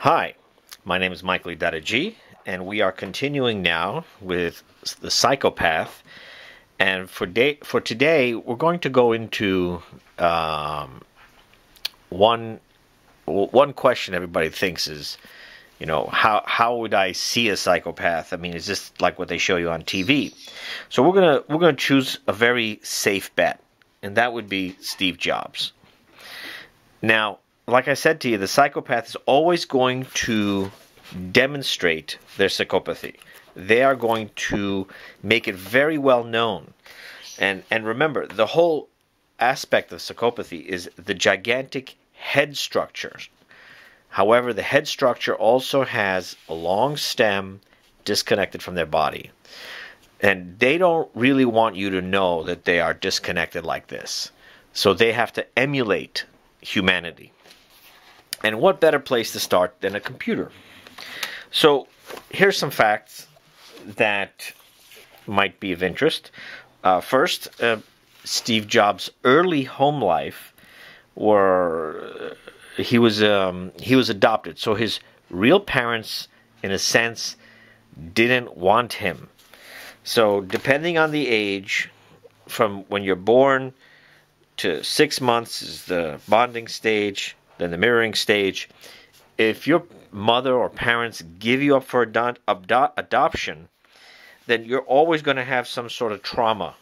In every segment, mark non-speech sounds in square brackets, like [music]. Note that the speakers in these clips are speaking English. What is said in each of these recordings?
Hi, my name is Michael Idarecis, and we are continuing now with the psychopath. And for day for today, we're going to go into um, one one question everybody thinks is, you know, how how would I see a psychopath? I mean, is this like what they show you on TV? So we're gonna we're gonna choose a very safe bet, and that would be Steve Jobs. Now, like I said to you, the psychopath is always going to demonstrate their psychopathy. They are going to make it very well known. And and remember, the whole aspect of psychopathy is the gigantic head structure. However, the head structure also has a long stem disconnected from their body. And they don't really want you to know that they are disconnected like this. So they have to emulate humanity. And what better place to start than a computer? So here's some facts that might be of interest. Uh, first, uh, Steve Jobs' early home life, were he was um, he was adopted, so his real parents, in a sense, didn't want him. So depending on the age, from when you're born to six months is the bonding stage then the mirroring stage. If your mother or parents give you up for ado- ado- adoption, then you're always going to have some sort of trauma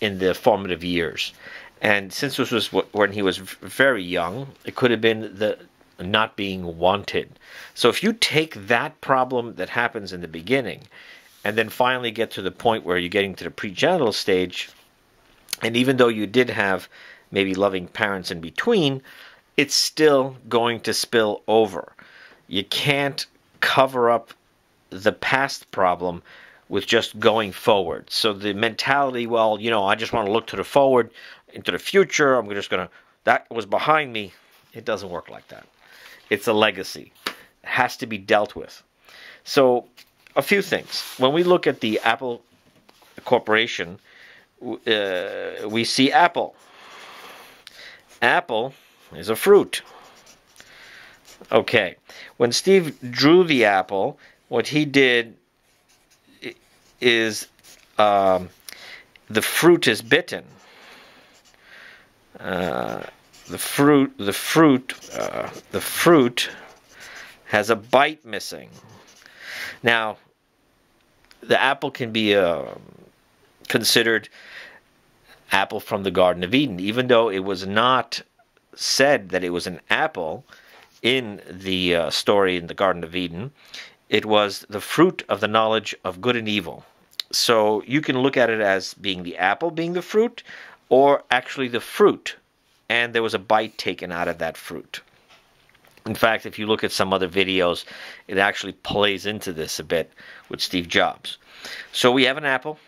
in the formative years. And since this was when he was very young, it could have been the not being wanted. So if you take that problem that happens in the beginning and then finally get to the point where you're getting to the pregenital stage, and even though you did have maybe loving parents in between, it's still going to spill over. You can't cover up the past problem with just going forward. So the mentality, well, you know, I just want to look to the forward, into the future. I'm just going to, that was behind me. It doesn't work like that. It's a legacy. It has to be dealt with. So, a few things. When we look at the Apple Corporation, uh, we see Apple. Apple is a fruit. Okay, when Steve drew the apple, what he did is um, the fruit is bitten. Uh, the fruit, the fruit, uh, the fruit has a bite missing. Now, the apple can be uh, considered apple from the Garden of Eden, even though it was not said that it was an apple in the uh, story in the Garden of Eden, it was the fruit of the knowledge of good and evil. So you can look at it as being the apple being the fruit, or actually the fruit, and there was a bite taken out of that fruit. In fact, if you look at some other videos, it actually plays into this a bit with Steve Jobs. So we have an apple,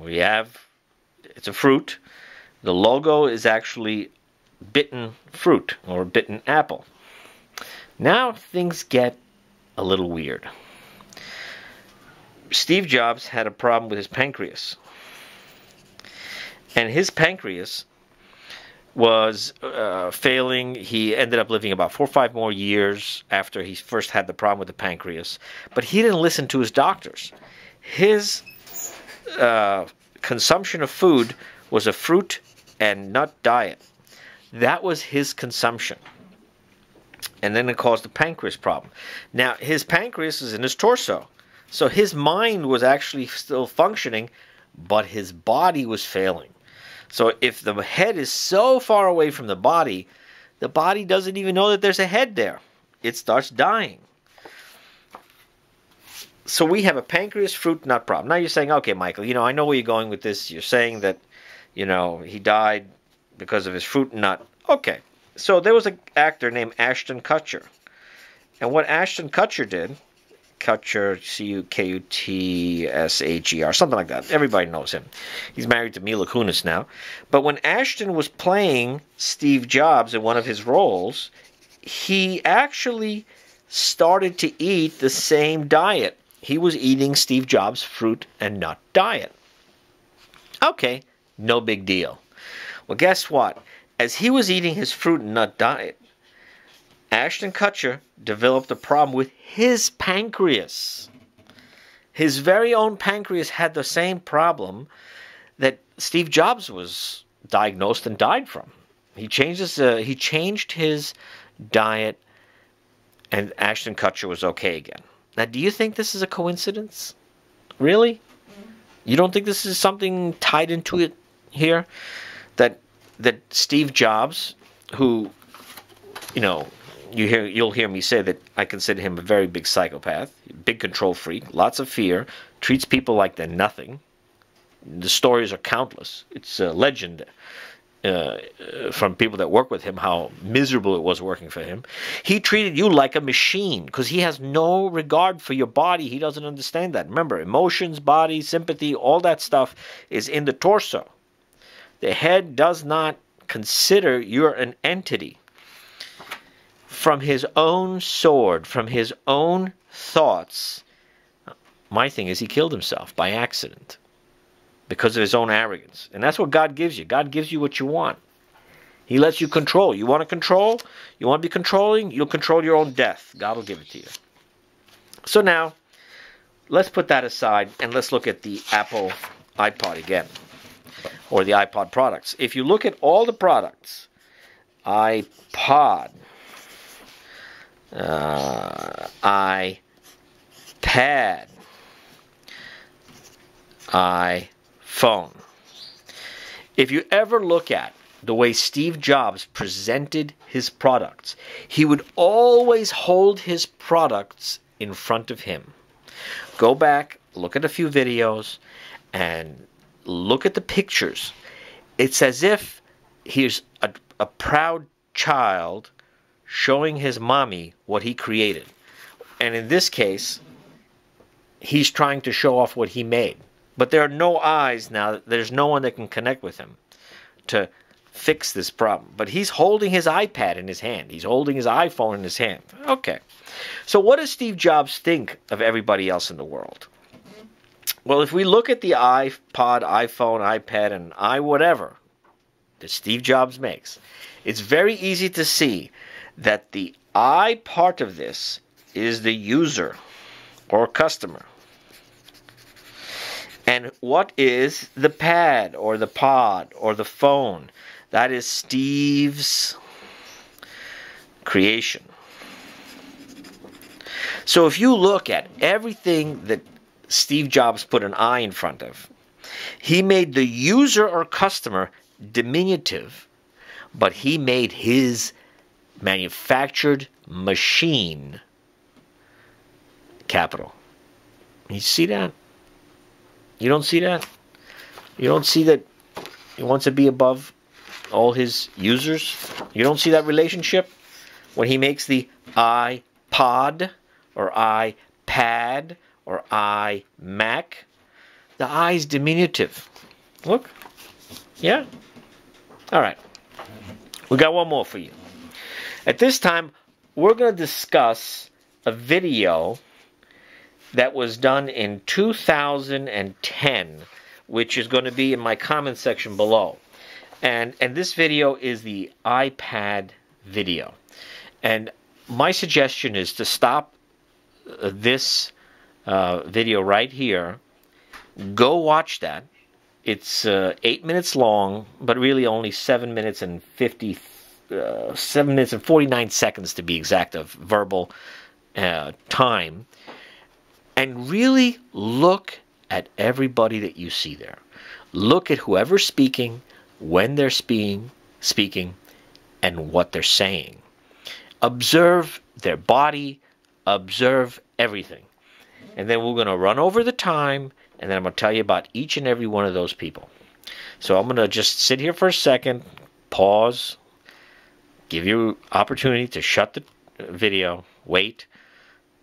we have it's a fruit. The logo is actually bitten fruit or bitten apple. Now things get a little weird. Steve Jobs had a problem with his pancreas. And his pancreas was uh, failing. He ended up living about four or five more years after he first had the problem with the pancreas. But he didn't listen to his doctors. His uh, consumption of food was a fruit and nut diet. That was his consumption. And then it caused the pancreas problem. Now, his pancreas is in his torso. So his mind was actually still functioning, but his body was failing. So if the head is so far away from the body, the body doesn't even know that there's a head there. It starts dying. So we have a pancreas fruit nut problem. Now you're saying, okay, Michael, you know, I know where you're going with this. You're saying that, you know, he died because of his fruit and nut. Okay, so there was an actor named Ashton Kutcher. And what Ashton Kutcher did, Kutcher, C U K U T S H E R, something like that. Everybody knows him. He's married to Mila Kunis now. But when Ashton was playing Steve Jobs in one of his roles, he actually started to eat the same diet. He was eating Steve Jobs' fruit and nut diet. Okay, no big deal. Well, guess what? As he was eating his fruit and nut diet, Ashton Kutcher developed a problem with his pancreas. His very own pancreas had the same problem that Steve Jobs was diagnosed and died from. He changed his, uh, he changed his diet, and Ashton Kutcher was okay again. Now, do you think this is a coincidence? Really? You don't think this is something tied into it here? That that Steve Jobs, who, you know, you hear you'll hear me say that I consider him a very big psychopath, big control freak, lots of fear, treats people like they're nothing. The stories are countless. It's a legend uh, from people that work with him how miserable it was working for him. He treated you like a machine because he has no regard for your body. He doesn't understand that. Remember, emotions, body, sympathy, all that stuff is in the torso. The head does not consider you're an entity. From his own sword, from his own thoughts, my thing is he killed himself by accident because of his own arrogance. And that's what God gives you. God gives you what you want. He lets you control. You want to control? You want to be controlling? You'll control your own death. God will give it to you. So now, let's put that aside and let's look at the Apple iPod again, or the iPod products. If you look at all the products, iPod, uh, iPad, iPhone. If you ever look at the way Steve Jobs presented his products, he would always hold his products in front of him. Go back, look at a few videos, and look at the pictures. It's as if he's a, a proud child showing his mommy what he created. And in this case, he's trying to show off what he made. But there are no eyes now. There's no one that can connect with him to fix this problem. But he's holding his iPad in his hand. He's holding his iPhone in his hand. Okay. So what does Steve Jobs think of everybody else in the world? Well, if we look at the iPod, iPhone, iPad, and i whatever that Steve Jobs makes, it's very easy to see that the I part of this is the user or customer. And what is the pad or the pod or the phone? That is Steve's creation. So if you look at everything that Steve Jobs put an I in front of, he made the user or customer diminutive, but he made his manufactured machine capital. You see that? You don't see that? You don't see that he wants to be above all his users? You don't see that relationship when he makes the iPod or iPad or iMac? The I is diminutive. Look. Yeah? All right. We got one more for you. At this time, we're going to discuss a video that was done in 2010, which is going to be in my comment section below. And and this video is the iPad video. And my suggestion is to stop uh, this uh, video right here. Go watch that. It's uh, eight minutes long, but really only seven minutes and fifty, uh, seven minutes and forty nine seconds to be exact of verbal uh, time and really look at everybody that you see there. Look at whoever's speaking, when they're speaking, speaking, and what they're saying. Observe their body, observe everything. And then we're going to run over the time, and then I'm going to tell you about each and every one of those people. So I'm going to just sit here for a second, pause, give you opportunity to shut the video, wait,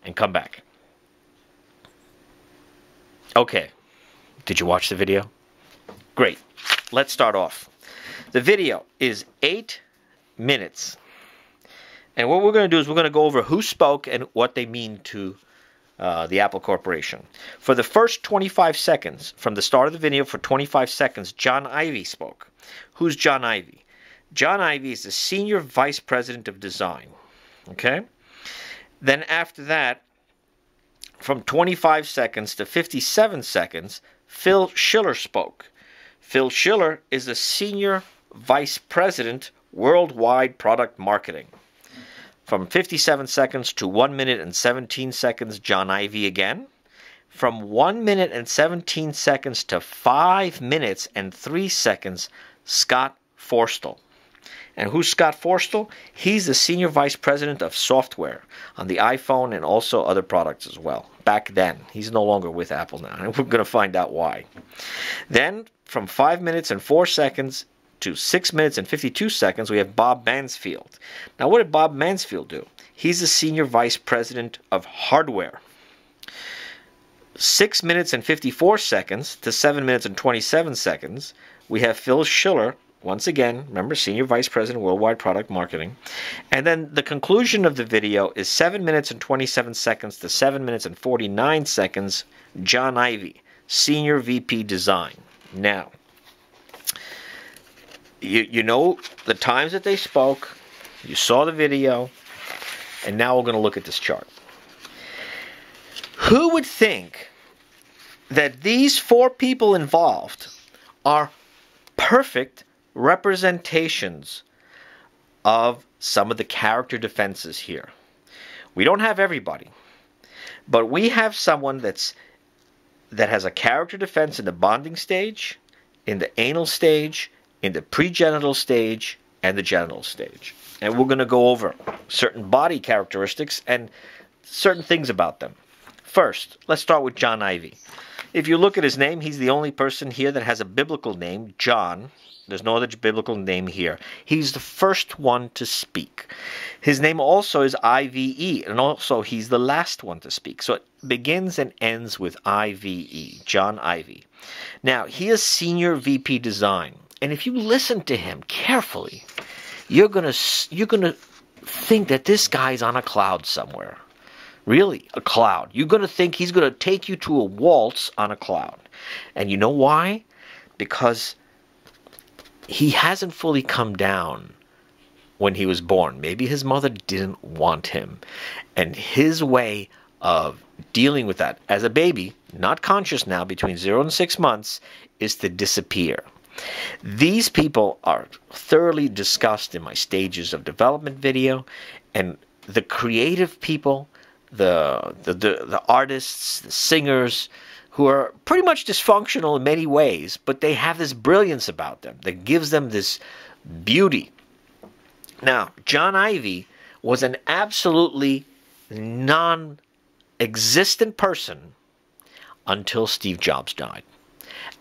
and come back. Okay. Did you watch the video? Great. Let's start off. The video is eight minutes. And what we're going to do is we're going to go over who spoke and what they mean to uh, the Apple Corporation. For the first 25 seconds, from the start of the video, for 25 seconds, John Ive spoke. Who's John Ive? John Ive is the Senior Vice President of Design. Okay? Then after that, from 25 seconds to 57 seconds, Phil Schiller spoke. Phil Schiller is the Senior Vice President, Worldwide Product Marketing. From 57 seconds to 1 minute and 17 seconds, John Ivy again. From 1 minute and 17 seconds to 5 minutes and 3 seconds, Scott Forstall. And who's Scott Forstall? He's the Senior Vice President of Software on the iPhone and also other products as well. Back then. He's no longer with Apple now. And [laughs] we're going to find out why. Then, from 5 minutes and 4 seconds to 6 minutes and 52 seconds, we have Bob Mansfield. Now, what did Bob Mansfield do? He's the Senior Vice President of Hardware. 6 minutes and 54 seconds to 7 minutes and 27 seconds, we have Phil Schiller once again, remember, Senior Vice President, Worldwide Product Marketing. And then the conclusion of the video is 7 minutes and 27 seconds to 7 minutes and 49 seconds. John Ivy, Senior VP Design. Now, you, you know the times that they spoke, you saw the video, and now we're going to look at this chart. Who would think that these four people involved are perfect representations of some of the character defenses here. We don't have everybody, but we have someone that's that has a character defense in the bonding stage, in the anal stage, in the pregenital stage, and the genital stage. And we're going to go over certain body characteristics and certain things about them. First, let's start with John Ivy. If you look at his name, he's the only person here that has a biblical name, John. There's no other biblical name here. He's the first one to speak. His name also is IVE, and also he's the last one to speak. So it begins and ends with IVE, John Ivy. Now, he is Senior VP Design. And if you listen to him carefully, you're going to you're going to think that this guy's on a cloud somewhere. Really, a cloud. You're going to think he's going to take you to a waltz on a cloud. And you know why? Because he hasn't fully come down when he was born. Maybe his mother didn't want him. And his way of dealing with that as a baby, not conscious now, between zero and six months, is to disappear. These people are thoroughly discussed in my stages of development video, and the creative people, the the the, the artists, the singers, who are pretty much dysfunctional in many ways, but they have this brilliance about them that gives them this beauty. Now, John Ivy was an absolutely non existent person until Steve Jobs died.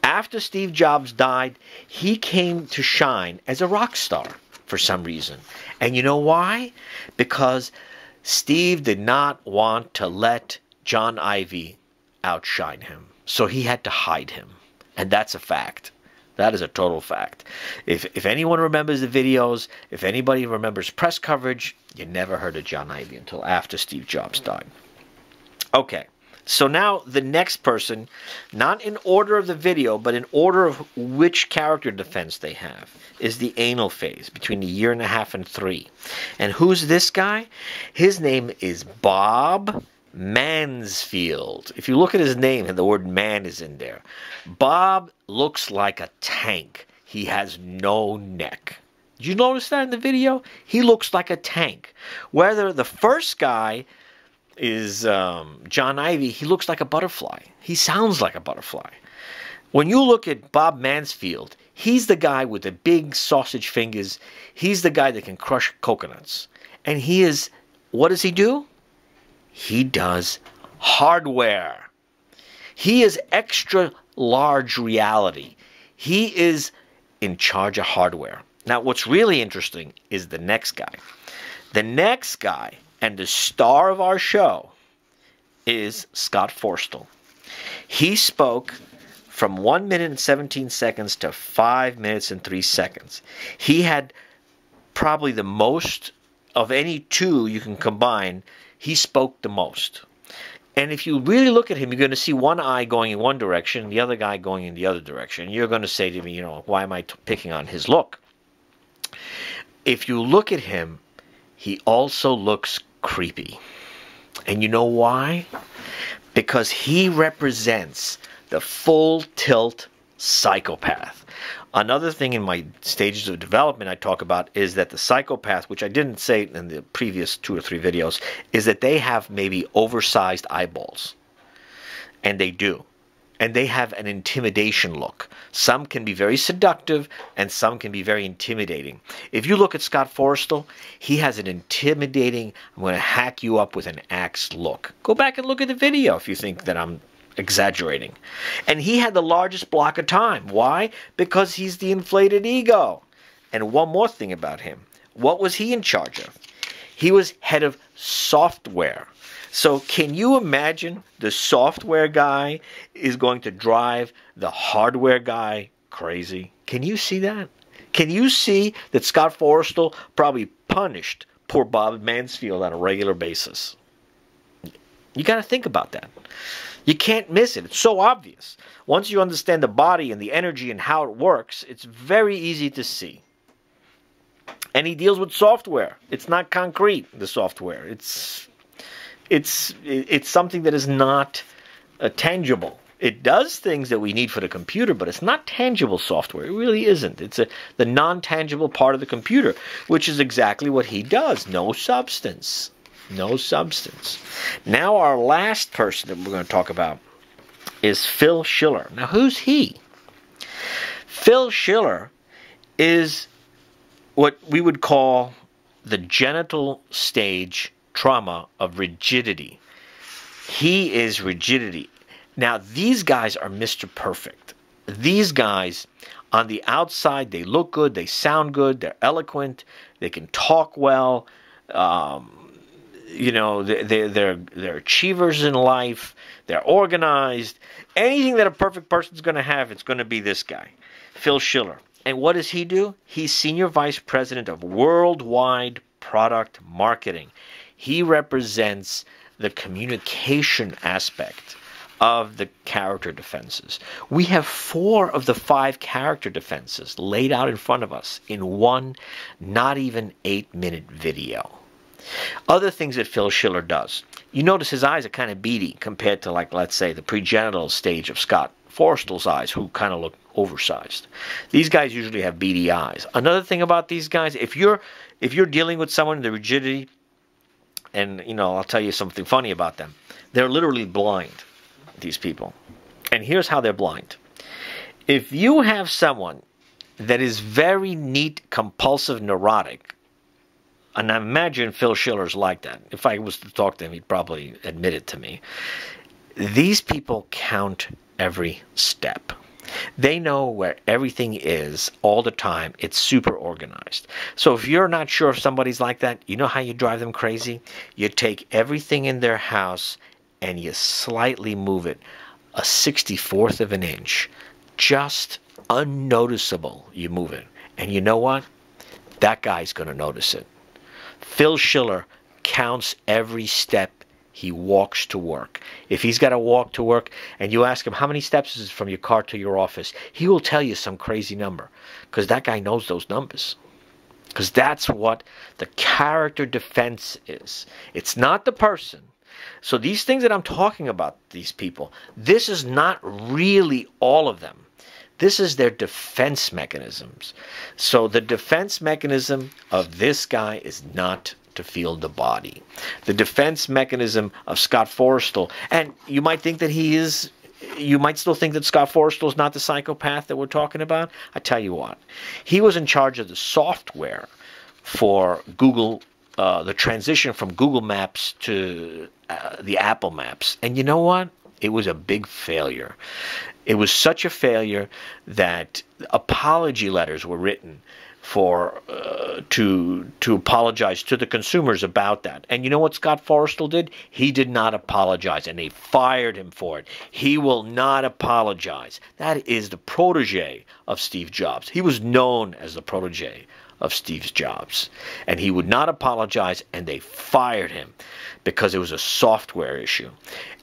After Steve Jobs died, he came to shine as a rock star for some reason. And you know why? Because Steve did not want to let John Ivy outshine him. So he had to hide him. And that's a fact. That is a total fact. If, if anyone remembers the videos, if anybody remembers press coverage, you never heard of John Ivy until after Steve Jobs died. Okay, so now the next person, not in order of the video, but in order of which character defense they have, is the anal phase between a year and a half and three. And who's this guy? His name is Bob Mansfield. If you look at his name, and the word man is in there. Bob looks like a tank. He has no neck. Did you notice that in the video? He looks like a tank. Whether the first guy is um, John Ivy. he looks like a butterfly. He sounds like a butterfly. When you look at Bob Mansfield, he's the guy with the big sausage fingers. He's the guy that can crush coconuts. And he is, what does he do? He does hardware. He is extra large reality. He is in charge of hardware. Now, what's really interesting is the next guy. The next guy and the star of our show is Scott Forstall. He spoke from 1 minute and 17 seconds to 5 minutes and 3 seconds. He had probably the most of any two you can combine he spoke the most. And if you really look at him, you're going to see one eye going in one direction, the other guy going in the other direction. You're going to say to me, you know, why am I picking on his look? If you look at him, he also looks creepy. And you know why? Because he represents the full tilt psychopath. Another thing in my stages of development I talk about is that the psychopath, which I didn't say in the previous two or three videos, is that they have maybe oversized eyeballs. And they do. And they have an intimidation look. Some can be very seductive and some can be very intimidating. If you look at Scott Forstall, he has an intimidating, I'm going to hack you up with an axe look. Go back and look at the video if you think that I'm exaggerating. And he had the largest block of time. Why? Because he's the inflated ego. And one more thing about him. What was he in charge of? He was head of software. So, can you imagine the software guy is going to drive the hardware guy crazy? Can you see that? Can you see that Scott Forstall probably punished poor Bob Mansfield on a regular basis? You got to think about that. You can't miss it. It's so obvious. Once you understand the body and the energy and how it works, it's very easy to see. And he deals with software. It's not concrete, the software. It's it's it's something that is not uh, tangible. It does things that we need for the computer, but it's not tangible software. It really isn't. It's a, the non-tangible part of the computer, which is exactly what he does. No substance. No substance. Now, our last person that we're going to talk about is Phil Schiller. Now, who's he? Phil Schiller is what we would call the genital stage trauma of rigidity. He is rigidity. Now, these guys are Mr. Perfect. These guys, on the outside, they look good, they sound good, they're eloquent, they can talk well. Um, you know they're, they're they're achievers in life they're organized anything that a perfect person's going to have it's going to be this guy phil schiller and what does he do he's senior vice president of worldwide product marketing he represents the communication aspect of the character defenses. We have four of the five character defenses laid out in front of us in one not even eight minute video. Other things that Phil Schiller does. You notice his eyes are kind of beady compared to, like, let's say, the pregenital stage of Scott Forstall's eyes, who kind of look oversized. These guys usually have beady eyes. Another thing about these guys, if you're if you're dealing with someone in the rigidity, and you know, I'll tell you something funny about them. They're literally blind. These people, and here's how they're blind. If you have someone that is very neat, compulsive, neurotic, and I imagine Phil Schiller's like that. If I was to talk to him, he'd probably admit it to me. These people count every step. They know where everything is all the time. It's super organized. So if you're not sure if somebody's like that, you know how you drive them crazy? You take everything in their house and you slightly move it a 64th of an inch. Just unnoticeable, you move it. And you know what? That guy's going to notice it. Phil Schiller counts every step he walks to work. If he's got to walk to work and you ask him how many steps is it from your car to your office, he will tell you some crazy number because that guy knows those numbers. Because that's what the character defense is. It's not the person. So these things that I'm talking about, these people, this is not really all of them. This is their defense mechanisms. So the defense mechanism of this guy is not to feel the body. The defense mechanism of Scott Forstall, and you might think that he is you might still think that Scott Forstall is not the psychopath that we're talking about. I tell you what, he was in charge of the software for Google, uh, the transition from Google Maps to uh, the Apple Maps. And you know what? It was a big failure. It was such a failure that apology letters were written for uh, to to apologize to the consumers about that. And you know what Scott Forstall did? He did not apologize, and they fired him for it. He will not apologize. That is the protege of Steve Jobs. He was known as the protege of Steve Jobs, and he would not apologize, and they fired him because it was a software issue.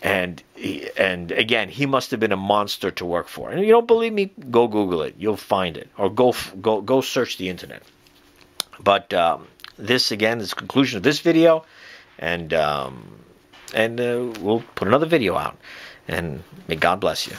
And he, and again, he must have been a monster to work for. And you don't believe me? Go Google it. You'll find it, or go go go search the internet. But um, this again is the conclusion of this video, and um, and uh, we'll put another video out. And may God bless you.